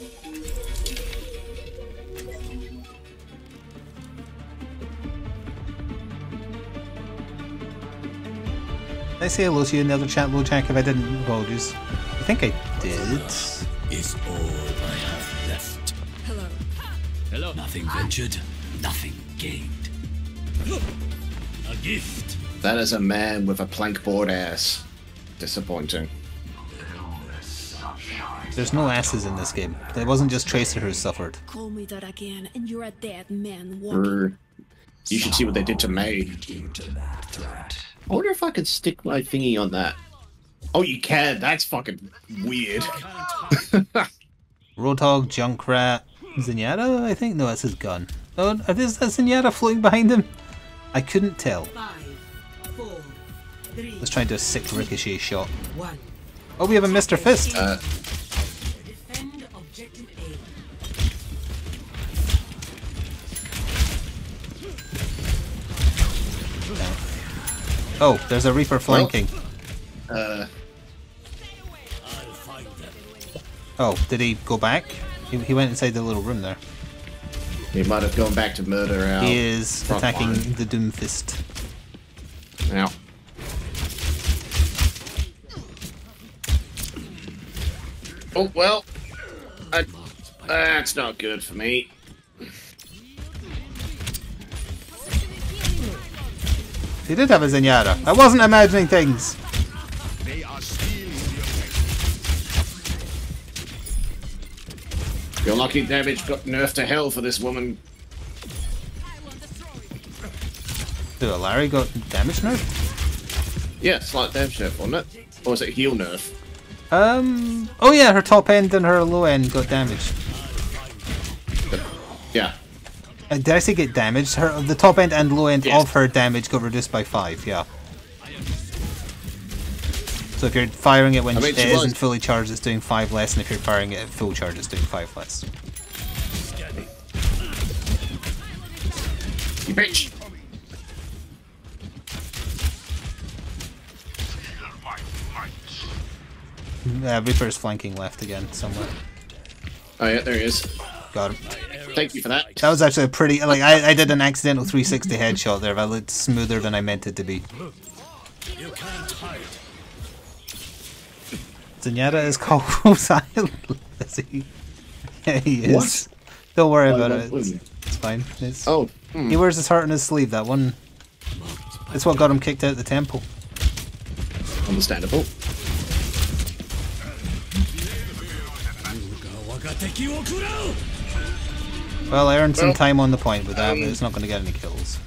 Did I say hello to you in the other chat, Jack? If I didn't, apologies. I think I did. Is all I have left. Hello. Hello. Nothing ventured, nothing gained. A gift. That is a man with a plankboard ass. Disappointing. There's no asses in this game. It wasn't just Tracer who suffered. Call me that again, and you're a dead man walking. You should see what they did to me. I wonder if I could stick my thingy on that. Oh, you can. That's fucking weird. Roadhog, Junkrat, Zenyatta, I think? No, that's his gun. Oh, is that Zenyatta floating behind him? I couldn't tell. Five, four, three, Let's try and do a sick ricochet shot. one. Oh, we have a Mr. Fist! Uh, Oh, there's a Reaper flanking. uh, Oh, did he go back? He, he went inside the little room there. he might have gone back to murder our. He is attacking line. the Doomfist. Now. Oh well, I, that's not good for me. He did have a Zenyatta. I wasn't imagining things. Your lucky damage got nerfed to hell for this woman. Dude, Illari got damage nerf? Yeah, slight damage nerf, wasn't it? Or was it heal nerf? Um. Oh yeah, her top end and her low end got damaged. Yeah. Uh, did I say get damaged? Her the top end and low end Yes. of her damage got reduced by five. Yeah. So if you're firing it when I mean, it she was- isn't fully charged, it's doing five less, and if you're firing it at full charge, it's doing five less. You bitch! Yeah, Reaper's flanking left again somewhere. Oh yeah, there he is. Got him. Thank you for that. That was actually a pretty like I, I did an accidental 360 headshot there. But it looked smoother than I meant it to be. You can't hide. Zenyatta is called silent. Is he? Yeah, he is. Don't worry about it. It's, it's fine. It's, Oh, hmm. He wears his heart on his sleeve. That one. It's what got him kicked out of the temple. understandable. Wagateki wo kurao. Well, I earned some time on the point with that, um, but it's not going to get any kills.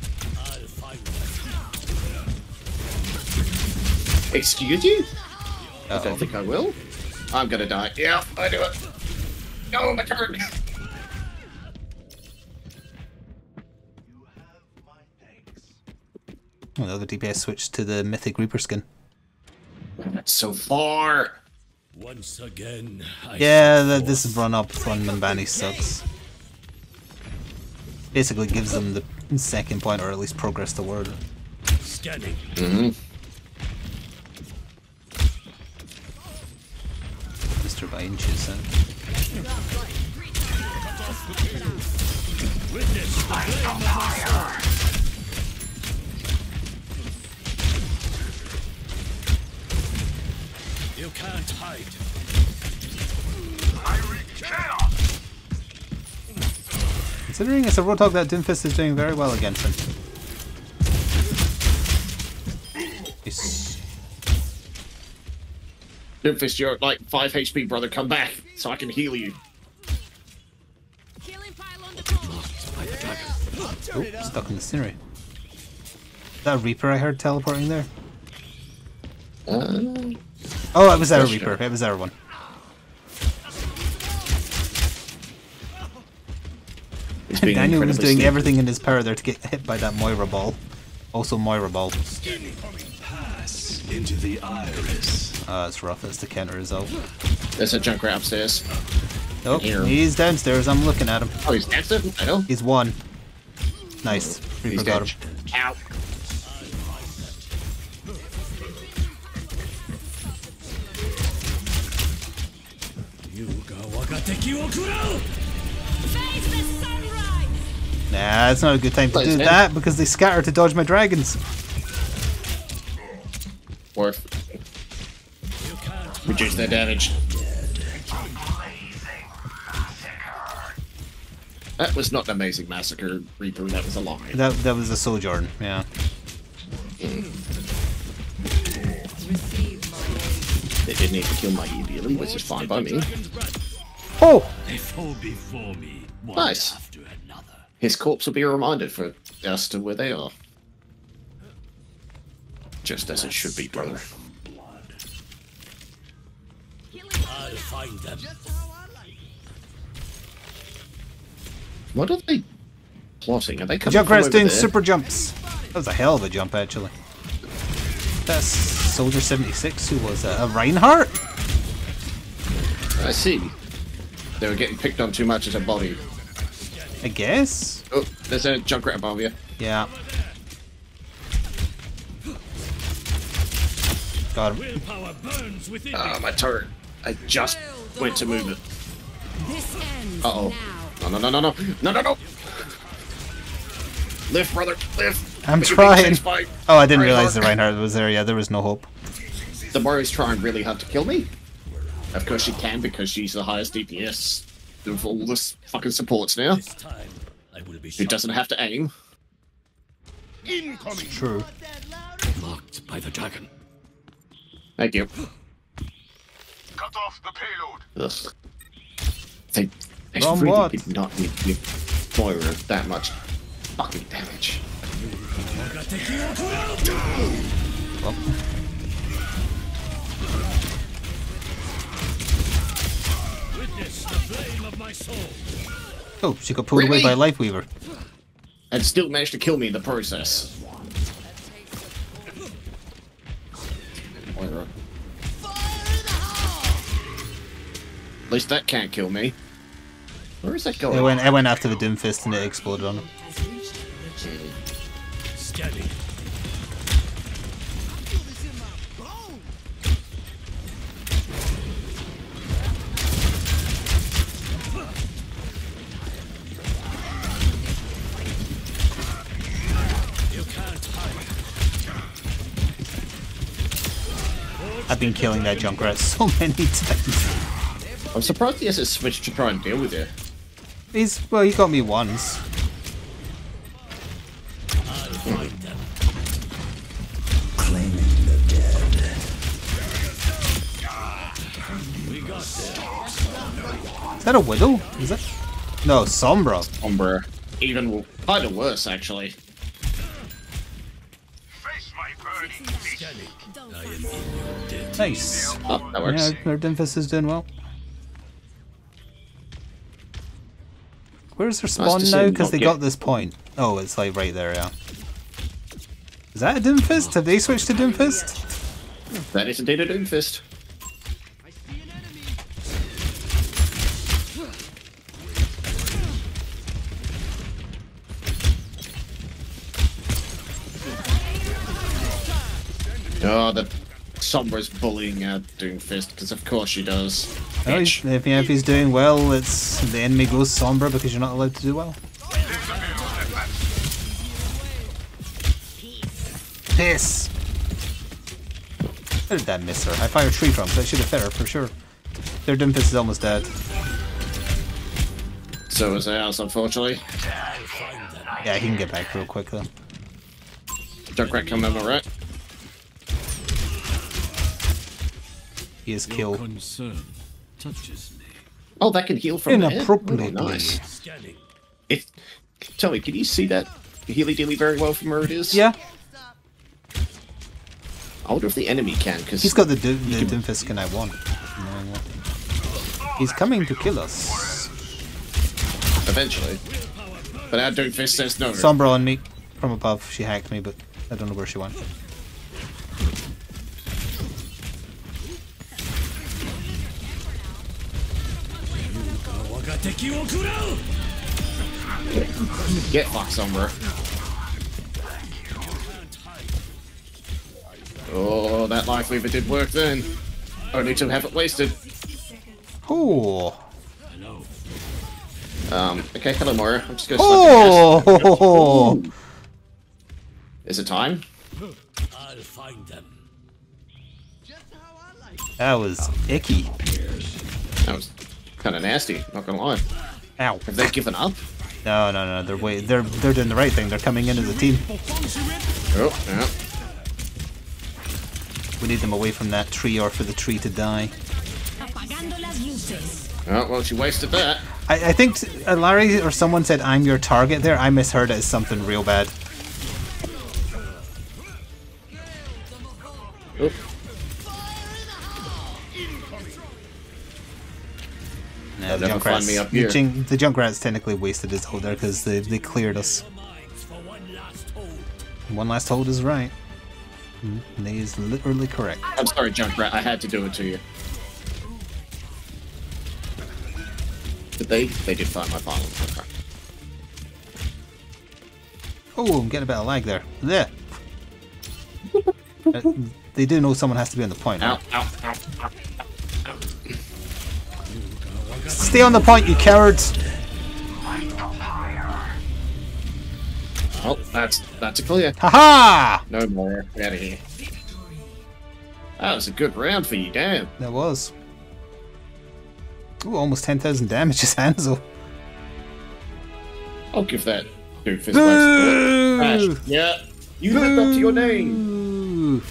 Excuse you? I Uh-oh. don't think I will. I'm gonna die. Yeah, I do it. No, my turn. Well, the other DPS switched to the Mythic Reaper skin. So far. Once again, I Yeah, set the, this run up on Numbani sucks. Basically gives them the second point, or at least progress toward it. Scanning. Mr. by inches. Huh? Witness the flame of. You can't hide. Considering it's a Roadhog, that Doomfist is doing very well against him. Yes. Doomfist, you're like 5 HP, brother. Come back so I can heal you. Healing pile on the top. Oh, stuck in the scenery. Is that a Reaper I heard teleporting there? Uh, Oh, it was our Yes, Reaper. sure. It was our one. He's being Daniel was doing sneaky. everything in his power there to get hit by that Moira ball. Also Moira ball. Pass into the iris. Uh, it's rough. It's the counter result. There's a Junkrat upstairs. Oh, he's downstairs. I'm looking at him. Oh, he's dancing? I know. He's one. Nice. Reaper He's got him. Ow. Yuga Wagateki Nah, it's not a good time to do it's- that because they scatter to dodge my dragons. Worth. Reduce their damage. That was not an amazing massacre, Reaper. That was a lie. That that was a sojourn. Yeah. They didn't even kill my immediately, which is fine by me. Oh, They fall before me, Nice. After another. His corpse will be a reminder for us to where they are. Just as it should be, brother. I'll find them. What are they plotting? Are they coming from Junkrat's over doing there? super jumps. That was a hell of a jump, actually. That's Soldier 76. Who was that? A Reinhardt? I see. They were getting picked on too much as a body. I guess. Oh, there's a Junkrat above you. Yeah. Got him. Willpower burns within Ah, me. my turret. I just went to move it. Uh oh. No, no, no, no, no, no, no, no. Lift, brother, lift. I'm Make trying. Oh, I didn't Reinhardt. realize the Reinhardt was there. Yeah, there was no hope. The Moira's trying really hard to kill me. Of course she can because she's the highest DPS with all the fucking supports now. Time, Who doesn't have to aim. Incoming! It's true. Marked by the dragon. Thank you. Cut off the payload. Ugh. They, they Wrong really what? did not need to fire that much fucking damage. Well. Oh, she got pulled away Really? by Lifeweaver. And still managed to kill me in the process. Moira. At least that can't kill me. Where is that going? It went, it went after the Doomfist and it exploded on him. I've been killing that Junkrat so many times. I'm surprised he hasn't switched to try and deal with it. He's well, he got me once. I'll find them. We got them. Is that a Widow? Is that? No, Sombra. Sombra. Even kind of worse, actually. Face my burning Nice. Oh, that works. Yeah, our is doing well. Where's their spawn see now? Because they get- got this point. Oh, it's like right there, yeah. Is that a Doomfist? Have they switched to Doomfist? That is indeed a Doomfist. Oh, the Sombra's bullying uh, Doomfist, because of course she does. Oh, he's, if, if he's doing well, it's the enemy goes Sombra because you're not allowed to do well. Piss! How did that miss her? I fired three from, so I should have hit her for sure. Their Doomfist is almost dead. So is ours, unfortunately. Yeah, he can get back real quick though. Junkrat coming over, right? He is killed. concern touches me. Oh, that can heal from there? Inappropriately. Oh, nice. Scanning. Tell me, can you see that Healy Dilly very well from where it is? Yeah, I wonder if the enemy can, because he's got the, Do- the Doomfist skin I want. No, what? He's coming to kill us. eventually. But our Doomfist says no. Sombra on me from above. She hacked me, but I don't know where she went. Get fucked somewhere. Oh, that Lifeweaver did work then. Only to have it wasted. Oh, now. Um, okay, hello, Moira. I'm just gonna slap. Oh! Is it time? I'll find them. That was icky. That was kind of nasty. Not gonna lie. Ow. Have they given up? No, no, no. They're wait. They're they're doing the right thing. They're coming in as a team. Oh, yeah. We need them away from that tree, or for the tree to die. Apagando las luces. Oh, well, she wasted that. I, I think uh, Larry or someone said I'm your target there. I misheard it as something real bad. Oop. No, They'll me up the here. Jing- the Junkrat's technically wasted his hold there because they, they cleared us. One last hold. One last hold is right. Mm, and He is literally correct. I'm sorry, Junkrat. I had to do it to you. Did they? They did find my final. Okay. Oh, I'm getting a bit of lag there. There. Uh, they do know someone has to be on the point. Ow, Right? ow, ow, ow. Stay on the point, you cowards! Oh, that's that's a clear. Haha! No more. Out of here. That was a good round for you, damn. That was. Ooh, almost 10,000 damage is Hanzo. I'll give that Doomfist. Yeah, you lived up to your name.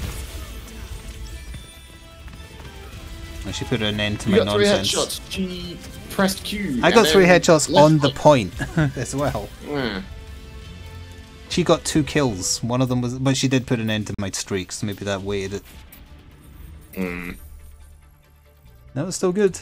I should put an end to You my got three nonsense. headshots. She pressed Q. I got three headshots on the point as well. Yeah. She got two kills. One of them was, but she did put an end to my streaks. Maybe that weighted it. Mm. That was still good.